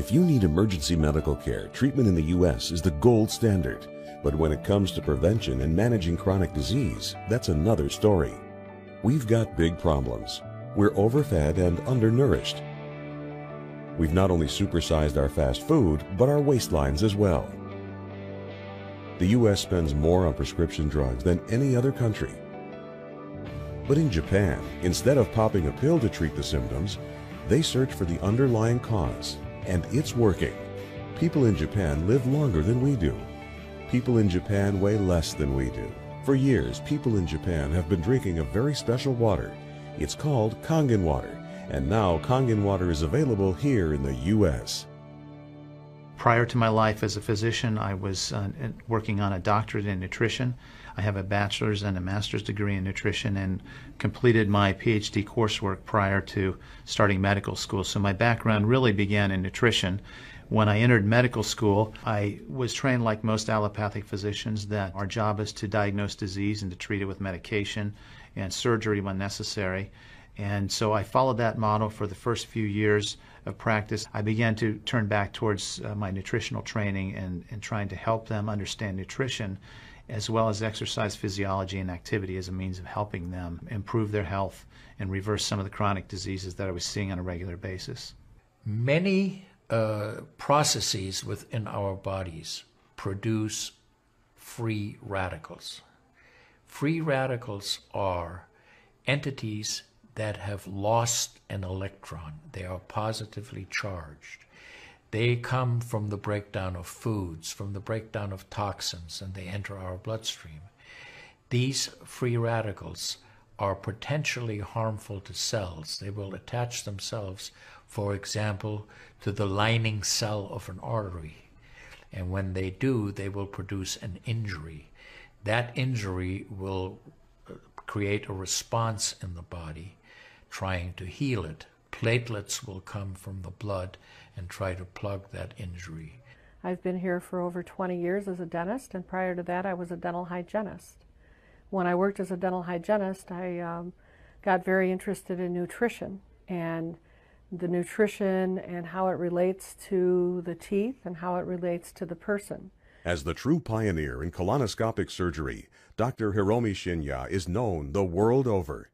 If you need emergency medical care, treatment in the U.S. is the gold standard. But when it comes to prevention and managing chronic disease, that's another story. We've got big problems. We're overfed and undernourished. We've not only supersized our fast food, but our waistlines as well. The U.S. spends more on prescription drugs than any other country. But in Japan, instead of popping a pill to treat the symptoms, they search for the underlying cause, and it's working. People in Japan live longer than we do. People in Japan weigh less than we do. For years, people in Japan have been drinking a very special water. It's called Kangen water, and now Kangen water is available here in the U.S. Prior to my life as a physician, I was uh, working on a doctorate in nutrition. I have a bachelor's and a master's degree in nutrition and completed my PhD coursework prior to starting medical school. So my background really began in nutrition. When I entered medical school, I was trained like most allopathic physicians that our job is to diagnose disease and to treat it with medication and surgery when necessary. And so I followed that model for the first few years of practice. I began to turn back towards uh, my nutritional training and, and trying to help them understand nutrition as well as exercise physiology and activity as a means of helping them improve their health and reverse some of the chronic diseases that I was seeing on a regular basis. Many uh, processes within our bodies produce free radicals. Free radicals are entities that have lost an electron. They are positively charged. They come from the breakdown of foods, from the breakdown of toxins, and they enter our bloodstream. These free radicals are potentially harmful to cells. They will attach themselves, for example, to the lining cell of an artery. And when they do, they will produce an injury. That injury will uh, create a response in the body trying to heal it. Platelets will come from the blood and try to plug that injury. I've been here for over 20 years as a dentist, and prior to that, I was a dental hygienist. When I worked as a dental hygienist, I um, got very interested in nutrition and the nutrition and how it relates to the teeth and how it relates to the person. As the true pioneer in colonoscopic surgery, Dr. Hiromi Shinya is known the world over.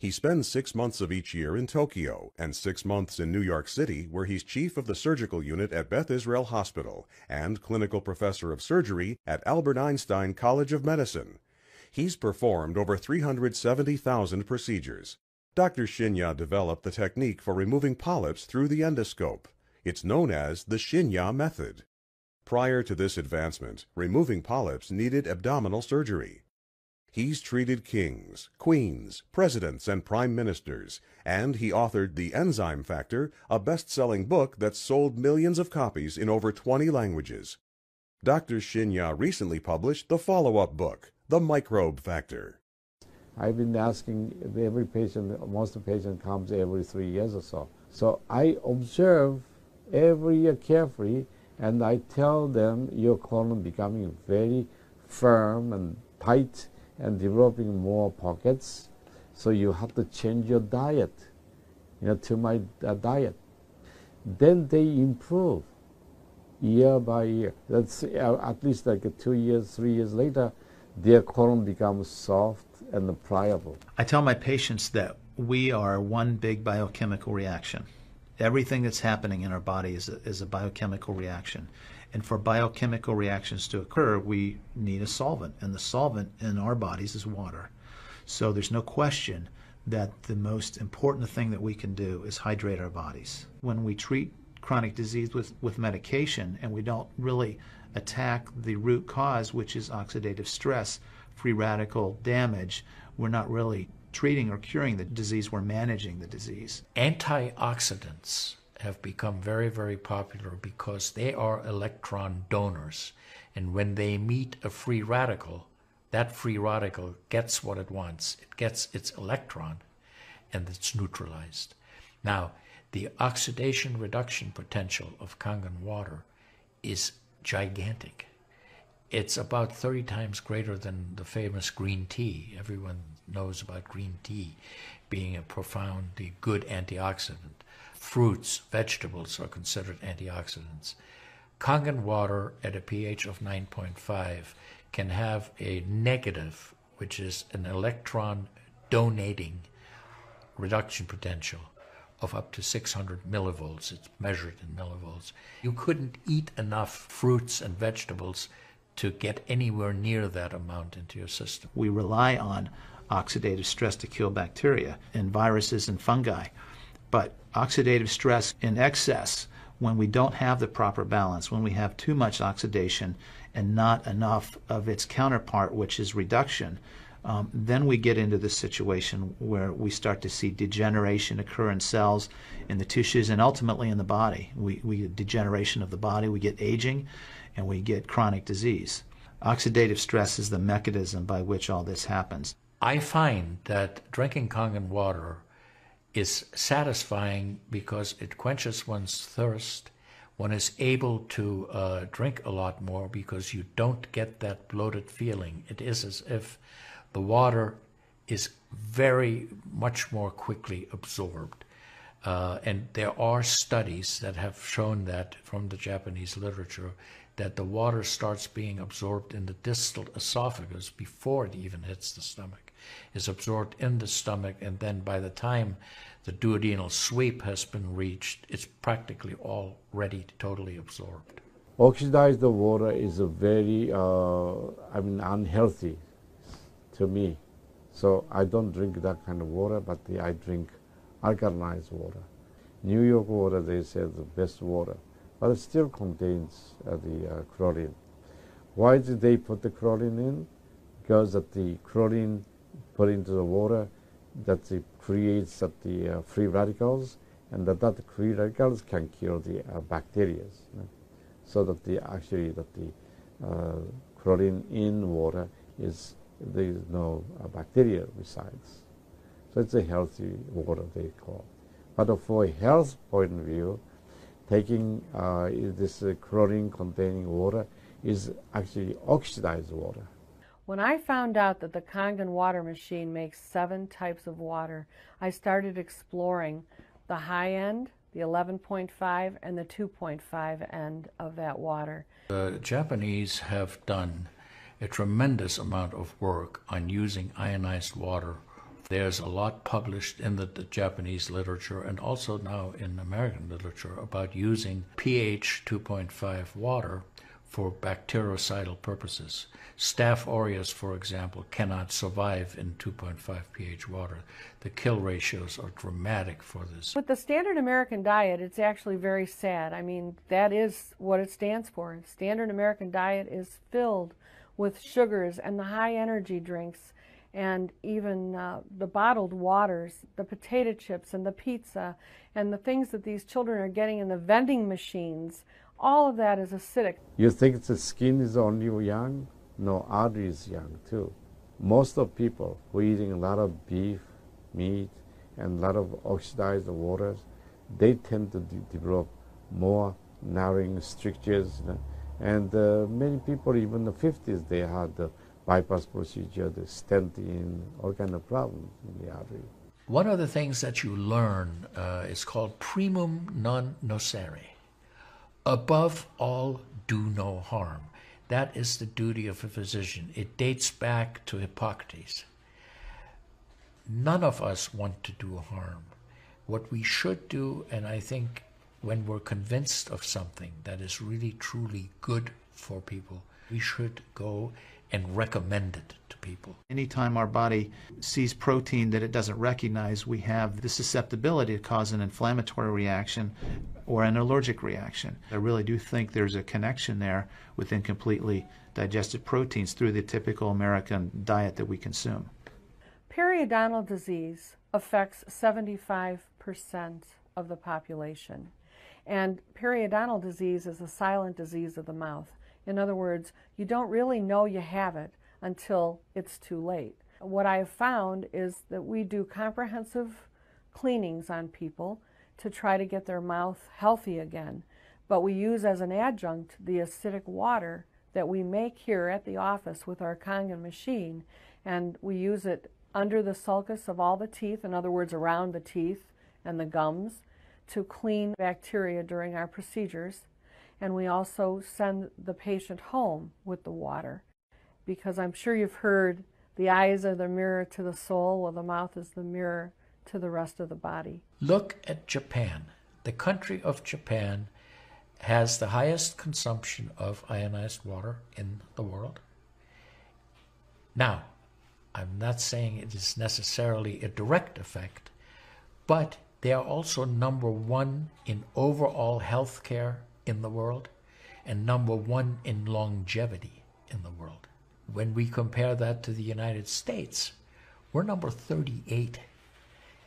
He spends six months of each year in Tokyo and six months in New York City, where he's chief of the surgical unit at Beth Israel Hospital and clinical professor of surgery at Albert Einstein College of Medicine. He's performed over 370,000 procedures. Dr. Shinya developed the technique for removing polyps through the endoscope. It's known as the Shinya method. Prior to this advancement, removing polyps needed abdominal surgery. He's treated kings, queens, presidents, and prime ministers, and he authored The Enzyme Factor, a best selling book that's sold millions of copies in over 20 languages. Dr. Shinya recently published the follow up book, The Microbe Factor. I've been asking every patient, most of the patient comes every three years or so. So I observe every year carefully and I tell them your colon becoming very firm and tight and developing more pockets. So you have to change your diet, you know, to my uh, diet. Then they improve year by year. That's uh, at least like two years, three years later, their colon becomes soft and pliable. I tell my patients that we are one big biochemical reaction. Everything that's happening in our body is a, is a biochemical reaction. And for biochemical reactions to occur, we need a solvent. And the solvent in our bodies is water. So there's no question that the most important thing that we can do is hydrate our bodies. When we treat chronic disease with, with medication and we don't really attack the root cause, which is oxidative stress, free radical damage, we're not really treating or curing the disease, we're managing the disease. Antioxidants have become very, very popular because they are electron donors. And when they meet a free radical, that free radical gets what it wants. It gets its electron and it's neutralized. Now, the oxidation reduction potential of Kangen water is gigantic. It's about 30 times greater than the famous green tea. Everyone knows about green tea being a profoundly good antioxidant. Fruits, vegetables are considered antioxidants. Kangen water at a pH of 9.5 can have a negative, which is an electron donating reduction potential of up to 600 millivolts. It's measured in millivolts. You couldn't eat enough fruits and vegetables to get anywhere near that amount into your system. We rely on oxidative stress to kill bacteria and viruses and fungi. But oxidative stress in excess, when we don't have the proper balance, when we have too much oxidation and not enough of its counterpart, which is reduction, um, then we get into the situation where we start to see degeneration occur in cells, in the tissues, and ultimately in the body. We, we get degeneration of the body, we get aging, and we get chronic disease. Oxidative stress is the mechanism by which all this happens. I find that drinking Kangen water is satisfying because it quenches one's thirst. One is able to uh, drink a lot more because you don't get that bloated feeling. It is as if the water is very much more quickly absorbed. Uh, and there are studies that have shown that from the Japanese literature that the water starts being absorbed in the distal esophagus before it even hits the stomach, is absorbed in the stomach, and then by the time the duodenal sweep has been reached, it's practically already totally absorbed. Oxidized water is a very, uh, I mean, unhealthy to me. So I don't drink that kind of water, but I drink alkalinized water. New York water, they say, the best water, but it still contains uh, the uh, chlorine. Why did they put the chlorine in? Because that the chlorine put into the water, that it creates that the uh, free radicals, and that, that free radicals can kill the uh, bacteria. You know? So that the actually that the uh, chlorine in water is there is no uh, bacteria resides. So it's a healthy water they call. But for a health point of view, taking uh, this uh, chlorine containing water is actually oxidized water. When I found out that the Kangen water machine makes seven types of water, I started exploring the high end, the 11.5, and the 2.5 end of that water. The Japanese have done a tremendous amount of work on using ionized water. There's a lot published in the, the, Japanese literature and also now in American literature about using pH 2.5 water for bactericidal purposes. Staph aureus, for example, cannot survive in 2.5 pH water. The kill ratios are dramatic for this. With the standard American diet, it's actually very sad. I mean, that is what it stands for. Standard American diet is filled with sugars and the high energy drinks and even uh, the bottled waters, the potato chips and the pizza and the things that these children are getting in the vending machines, all of that is acidic. You think the skin is only young? No, artery is young too. Most of people who are eating a lot of beef, meat, and a lot of oxidized waters, they tend to de develop more narrowing strictures. You know, and uh, many people, even in the 50s, they had the bypass procedure, the stent in, all kind of problems in the artery. One of the things that you learn uh, is called primum non nocere. Above all, do no harm. That is the duty of a physician. It dates back to Hippocrates. None of us want to do harm. What we should do, and I think when we're convinced of something that is really truly good for people, we should go and recommend it to people. Anytime our body sees protein that it doesn't recognize, we have the susceptibility to cause an inflammatory reaction or an allergic reaction. I really do think there's a connection there with incompletely digested proteins through the typical American diet that we consume. Periodontal disease affects 75% of the population. And periodontal disease is a silent disease of the mouth. In other words, you don't really know you have it until it's too late. What I have found is that we do comprehensive cleanings on people to try to get their mouth healthy again. But we use as an adjunct the acidic water that we make here at the office with our Kangen machine. And we use it under the sulcus of all the teeth, in other words, around the teeth and the gums to clean bacteria during our procedures, and we also send the patient home with the water because I'm sure you've heard the eyes are the mirror to the soul, while the mouth is the mirror to the rest of the body. Look at Japan. The country of Japan has the highest consumption of ionized water in the world. Now, I'm not saying it is necessarily a direct effect, but they are also number one in overall health care in the world and number one in longevity in the world. When we compare that to the United States, we're number 38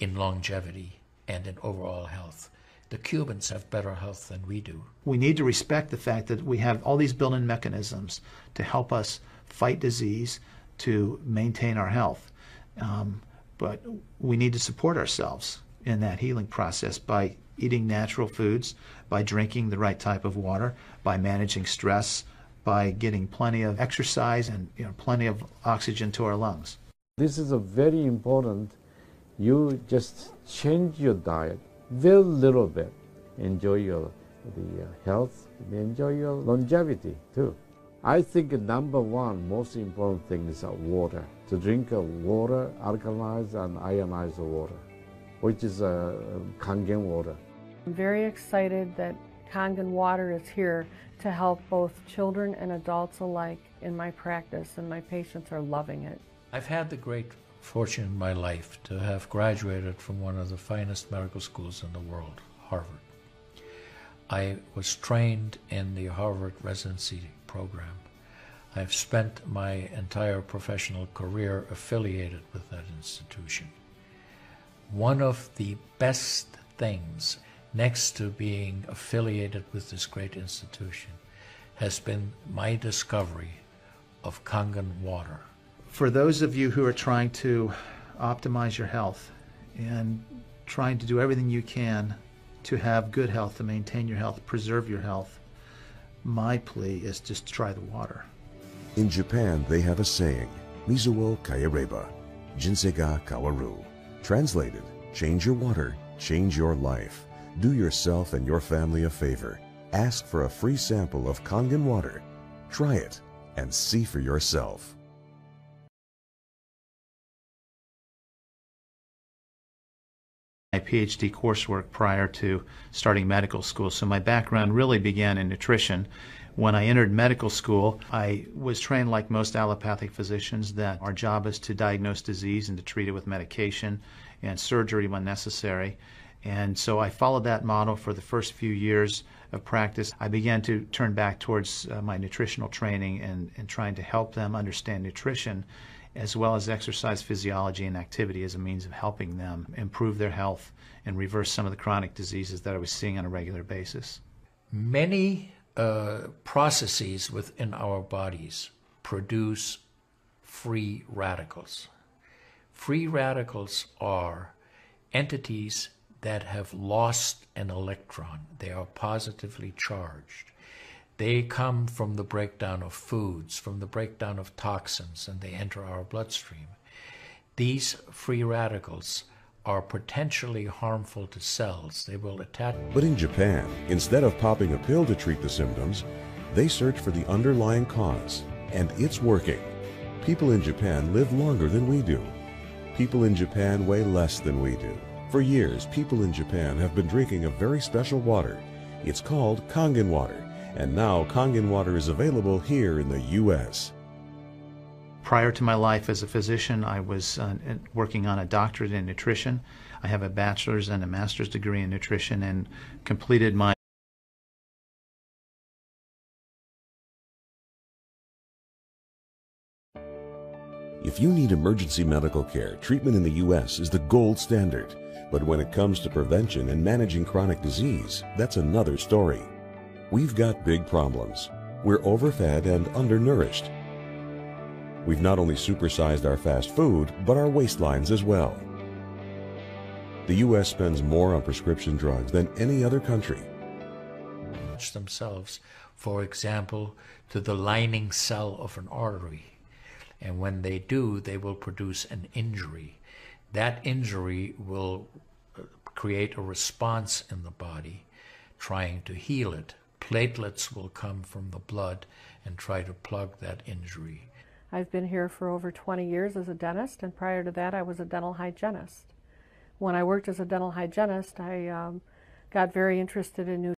in longevity and in overall health. The Cubans have better health than we do. We need to respect the fact that we have all these built in mechanisms to help us fight disease, to maintain our health. Um, but we need to support ourselves in that healing process by eating natural foods, by drinking the right type of water, by managing stress, by getting plenty of exercise and you know, plenty of oxygen to our lungs. This is a very important. You just change your diet very little bit. Enjoy your the uh, health, enjoy your longevity too. I think number one most important thing is water. To drink water, alkalized and ionized water, which is uh, Kangen water. I'm very excited that Kangen water is here to help both children and adults alike in my practice, and my patients are loving it. I've had the great fortune in my life to have graduated from one of the finest medical schools in the world, Harvard. I was trained in the Harvard residency program. I've spent my entire professional career affiliated with that institution. One of the best things, next to being affiliated with this great institution, has been my discovery of Kangen water for those of you who are trying to optimize your health and trying to do everything you can to have good health, to maintain your health, preserve your health, my plea is just try the water. In Japan, they have a saying, Mizuo Kayareba, Jinsei Kawaru. Translated, change your water, change your life. Do yourself and your family a favor. Ask for a free sample of Kangen water. Try it and see for yourself. my PhD coursework prior to starting medical school. So my background really began in nutrition. When I entered medical school, I was trained like most allopathic physicians that our job is to diagnose disease and to treat it with medication and surgery when necessary. And so I followed that model for the first few years of practice. I began to turn back towards uh, my nutritional training and, and trying to help them understand nutrition as well as exercise physiology and activity as a means of helping them improve their health and reverse some of the chronic diseases that I was seeing on a regular basis. Many uh, processes within our bodies produce free radicals. Free radicals are entities that have lost an electron. They are positively charged. They come from the breakdown of foods, from the breakdown of toxins, and they enter our bloodstream. These free radicals are potentially harmful to cells. They will attack. But in Japan, instead of popping a pill to treat the symptoms, they search for the underlying cause, and it's working. People in Japan live longer than we do. People in Japan weigh less than we do. For years, people in Japan have been drinking a very special water. It's called Kangen water and now Kangen water is available here in the U.S. Prior to my life as a physician, I was uh, working on a doctorate in nutrition. I have a bachelor's and a master's degree in nutrition and completed my If you need emergency medical care, treatment in the U.S. is the gold standard. But when it comes to prevention and managing chronic disease, that's another story. We've got big problems. We're overfed and undernourished. We've not only supersized our fast food, but our waistlines as well. The U.S. spends more on prescription drugs than any other country. Themselves, for example, to the lining cell of an artery. And when they do, they will produce an injury. That injury will create a response in the body trying to heal it. Platelets will come from the blood and try to plug that injury. I've been here for over 20 years as a dentist, and prior to that, I was a dental hygienist. When I worked as a dental hygienist, I um, got very interested in